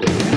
Yeah.